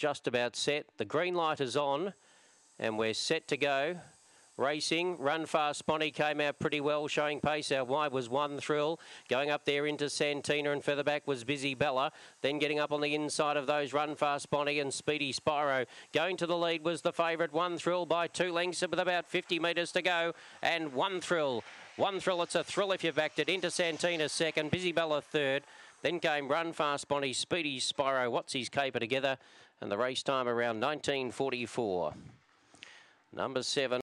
just about set. The green light is on and we're set to go. Racing, Run Fast Bonnie came out pretty well, showing pace. Our wide was One Thrill. Going up there into Santina and further back was Busy Bella. Then getting up on the inside of those Run Fast Bonnie and Speedy Spyro. Going to the lead was the favourite One Thrill by two lengths with about 50 metres to go. And One Thrill. One Thrill, it's a thrill if you've backed it. Into Santina second, Busy Bella third. Then came Run Fast Bonnie, Speedy Spyro, What's His Caper together. And the race time around 1944. Number seven.